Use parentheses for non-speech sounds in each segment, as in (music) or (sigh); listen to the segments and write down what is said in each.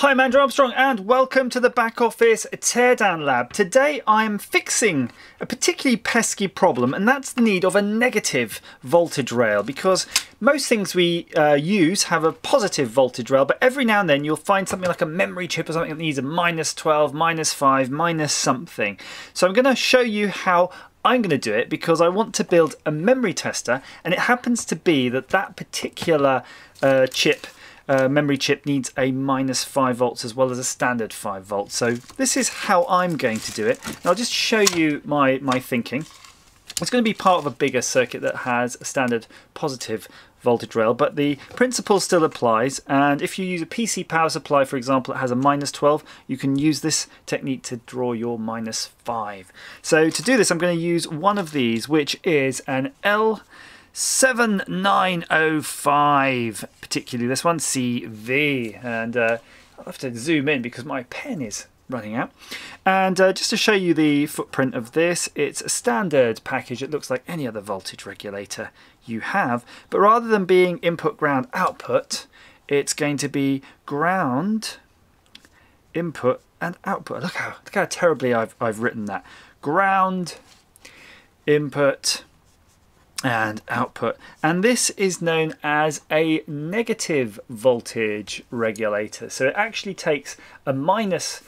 Hi, I'm Andrew Armstrong and welcome to the Back Office Teardown Lab. Today I'm fixing a particularly pesky problem and that's the need of a negative voltage rail because most things we uh, use have a positive voltage rail but every now and then you'll find something like a memory chip or something that needs a minus 12, minus 5, minus something. So I'm going to show you how I'm going to do it because I want to build a memory tester and it happens to be that that particular uh, chip uh, memory chip needs a minus 5 volts as well as a standard 5 volts. So this is how I'm going to do it. And I'll just show you my, my thinking. It's going to be part of a bigger circuit that has a standard positive voltage rail, but the principle still applies. And if you use a PC power supply, for example, it has a minus 12, you can use this technique to draw your minus 5. So to do this, I'm going to use one of these, which is an L 7905, particularly this one, CV. And uh, I'll have to zoom in because my pen is running out. And uh, just to show you the footprint of this, it's a standard package. It looks like any other voltage regulator you have. But rather than being input, ground, output, it's going to be ground, input, and output. Look how, look how terribly I've, I've written that. Ground, input, and output. And this is known as a negative voltage regulator. So it actually takes a minus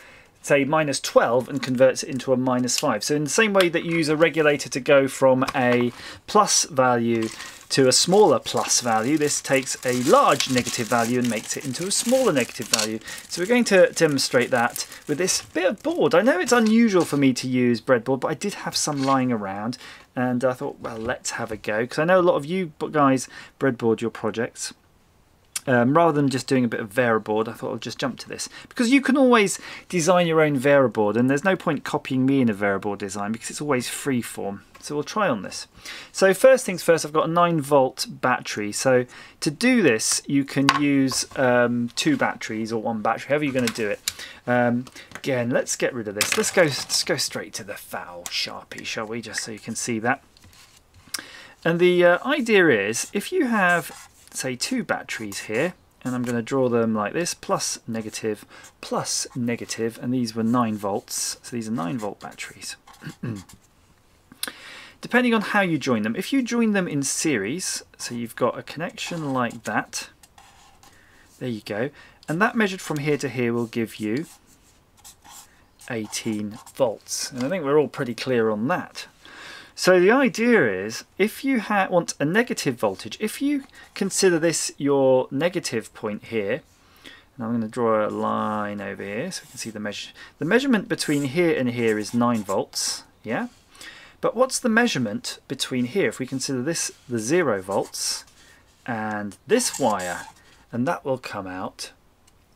say minus 12 and converts it into a minus 5 so in the same way that you use a regulator to go from a plus value to a smaller plus value this takes a large negative value and makes it into a smaller negative value. So we're going to demonstrate that with this bit of board. I know it's unusual for me to use breadboard but I did have some lying around and I thought, well, let's have a go because I know a lot of you guys breadboard your projects. Um, rather than just doing a bit of Veroboard, I thought I'll just jump to this. Because you can always design your own Veroboard, and there's no point copying me in a Veroboard design because it's always freeform. So we'll try on this. So first things first, I've got a 9 volt battery. So to do this, you can use um, two batteries or one battery, however you're going to do it. Um, again, let's get rid of this. Let's go, let's go straight to the foul Sharpie, shall we, just so you can see that. And the uh, idea is, if you have, say, two batteries here, and I'm going to draw them like this, plus negative, plus negative, and these were 9 volts, so these are 9 volt batteries. (clears throat) depending on how you join them. If you join them in series, so you've got a connection like that, there you go, and that measured from here to here will give you 18 volts. And I think we're all pretty clear on that. So the idea is, if you want a negative voltage, if you consider this your negative point here, and I'm going to draw a line over here so we can see the measure. The measurement between here and here is 9 volts, yeah? But what's the measurement between here? If we consider this the zero volts and this wire, and that will come out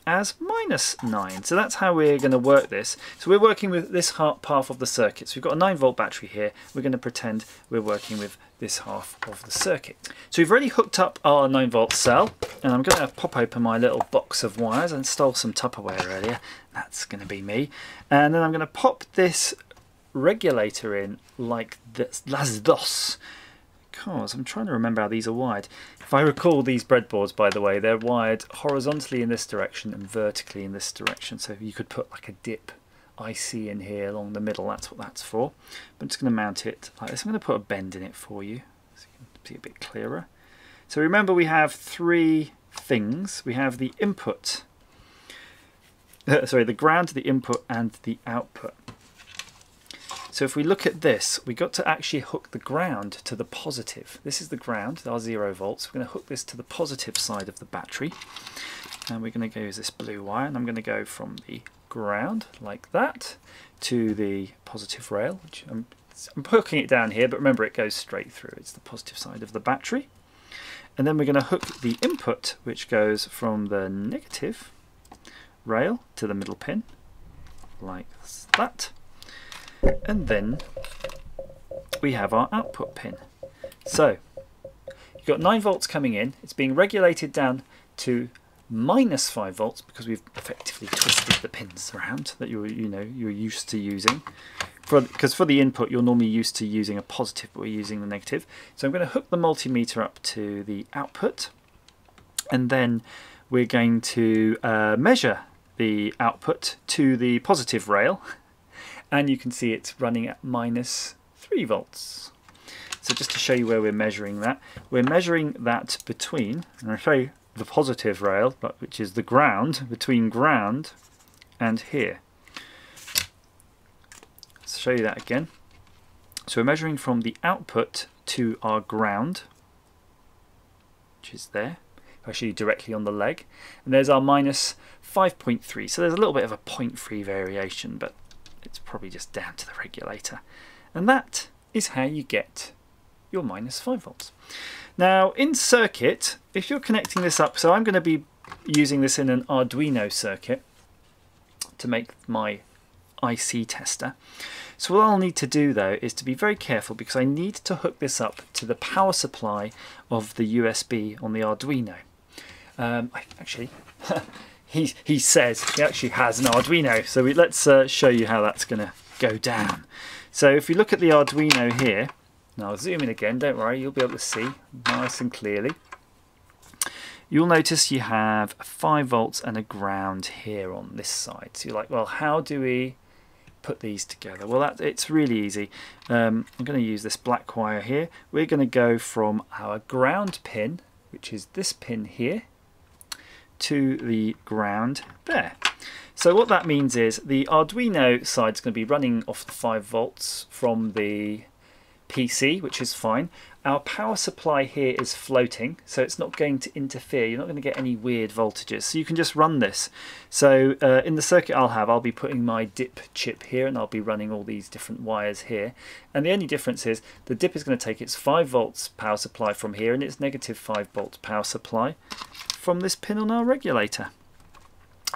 as minus 9. So that's how we're going to work this. So we're working with this half of the circuit. So we've got a 9 volt battery here. We're going to pretend we're working with this half of the circuit. So we've already hooked up our 9 volt cell and I'm going to pop open my little box of wires. I stole some Tupperware earlier. That's going to be me. And then I'm going to pop this regulator in like this, las dos. Because I'm trying to remember how these are wired. If I recall these breadboards, by the way, they're wired horizontally in this direction and vertically in this direction. So you could put like a dip IC in here along the middle. That's what that's for. But I'm just going to mount it like this. I'm going to put a bend in it for you so you can see a bit clearer. So remember we have three things. We have the input, (laughs) sorry, the ground, the input and the output. So if we look at this, we got to actually hook the ground to the positive. This is the ground, our zero volts. We're going to hook this to the positive side of the battery. And we're going to use this blue wire, and I'm going to go from the ground, like that, to the positive rail, which I'm, I'm hooking it down here, but remember it goes straight through. It's the positive side of the battery. And then we're going to hook the input, which goes from the negative rail to the middle pin, like that and then we have our output pin. So you've got 9 volts coming in, it's being regulated down to minus 5 volts because we've effectively twisted the pins around that you're you know you're used to using. For because for the input you're normally used to using a positive but we're using the negative. So I'm going to hook the multimeter up to the output and then we're going to uh, measure the output to the positive rail and you can see it's running at minus 3 volts. So just to show you where we're measuring that, we're measuring that between, and I'll show you the positive rail, which is the ground, between ground and here. Let's show you that again. So we're measuring from the output to our ground, which is there, actually directly on the leg. And there's our minus 5.3. So there's a little bit of a 0.3 variation, but it's probably just down to the regulator. And that is how you get your minus 5 volts. Now in circuit, if you're connecting this up, so I'm going to be using this in an Arduino circuit to make my IC tester. So what I'll need to do though is to be very careful because I need to hook this up to the power supply of the USB on the Arduino. Um, actually, (laughs) he, he says he actually has an Arduino, so we, let's uh, show you how that's going to go down. So if you look at the Arduino here, now I'll zoom in again, don't worry, you'll be able to see nice and clearly. You'll notice you have 5 volts and a ground here on this side. So you're like, well, how do we put these together? Well, that, it's really easy. Um, I'm going to use this black wire here. We're going to go from our ground pin, which is this pin here, to the ground there. So what that means is the Arduino side is going to be running off the 5 volts from the PC, which is fine. Our power supply here is floating, so it's not going to interfere. You're not going to get any weird voltages. So you can just run this. So uh, in the circuit I'll have, I'll be putting my dip chip here and I'll be running all these different wires here. And the only difference is the dip is going to take its 5 volts power supply from here and its negative 5 volt power supply from this pin on our regulator.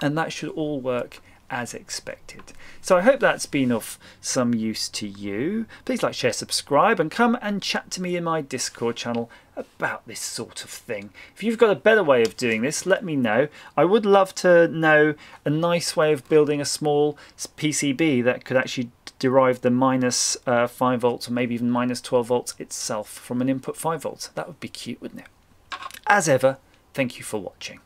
And that should all work as expected. So I hope that's been of some use to you. Please like, share, subscribe and come and chat to me in my Discord channel about this sort of thing. If you've got a better way of doing this, let me know. I would love to know a nice way of building a small PCB that could actually derive the minus, uh, 5 volts or maybe even minus 12 volts itself from an input 5 volts. That would be cute, wouldn't it? As ever, thank you for watching.